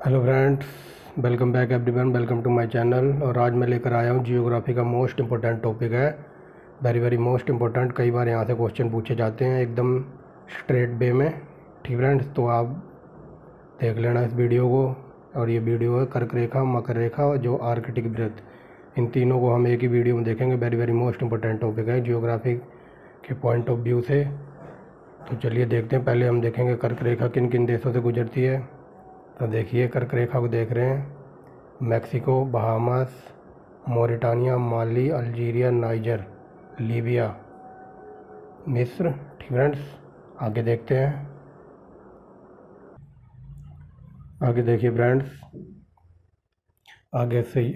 Hello friends welcome back everyone welcome to my channel और आज मैं लेकर आया हूँ जियोग्राफी का मोस्ट इंपॉर्टेंट टॉपिक है। वेरी वेरी मोस्ट इंपॉर्टेंट कई बार यहाँ से क्वेश्चन पूछे जाते हैं एकदम स्ट्रेट वे में। ठीक फ्रेंड्स तो आप देख लेना इस वीडियो को। और ये वीडियो है कर्क रेखा मकर रेखा और जो आर्कटिक वृत्त इन तीनों को हम एक ही वीडियो में देखेंगे। Very very most important topic है जियोग्राफी के पॉइंट ऑफ़ व्यू से। तो चलिए देखते हैं, पहले हम देखेंगे कर्क रेखा किन किन देशों से गुजरती है। तो देखिए कर्क रेखा को देख रहे हैं। Mexico, Bahamas, Mauritania, Mali, Algeria, Niger, Libya. मिस्र, ठीक फ्रेंड्स, आगे देखते हैं। आगे देखिए फ्रेंड्स, आगे से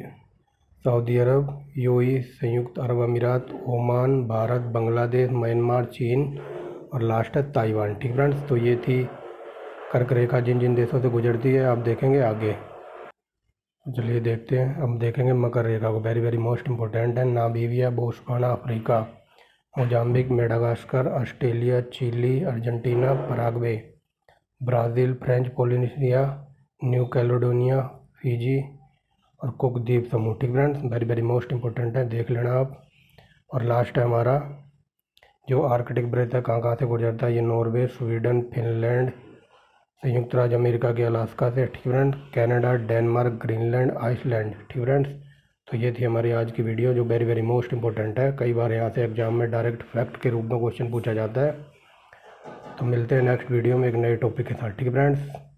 सऊदी अरब यूई संयुक्त अरब अमीरात, ओमान, भारत, बांग्लादेश, म्यांमार, चीन और लास्ट है ताइवान। ठीक फ्रेंड्स तो ये थी कर्क रेखा जिन जिन देशों से गुजरती है, आप देखेंगे आगे। चलिए देखते हैं। अब देखेंगे मकर रेखा को। वेरी वेरी मोस्ट इंपॉर्टेंट है। Namibia Botswana Africa, Mozambique, Madagascar, Australia, Chile, Argentina, Paraguay, Brazil, French, Polynesia, New Caledonia, Fiji और कुक द्वीप समूह। ठीक friends? Very very most important है। देख लेना आप। और लास्ट है हमारा, जो आर्कटिक ब्रेथ है कहाँ कहाँ से गुजरता है, ये नॉर्वे, स्वीडन, फिनलैंड संयुक्त राज्य अमेरिका के अलास्का से। ठीक friends, Canada, Denmark, Greenland, Iceland. ठीक फ्रेंड्स तो ये थी हमारी आज की वीडियो जो वेरी वेरी मोस्ट इंपॉर्टेंट है। कई बार यहाँ से एग्ज़ाम में डायरेक्ट फैक्ट के रूप में क्वेश्चन पूछा जाता है। तो मिलते हैं नेक्स्ट वीडियो में एक नए टॉपिक के साथ। ठीक फ्रेंड्स।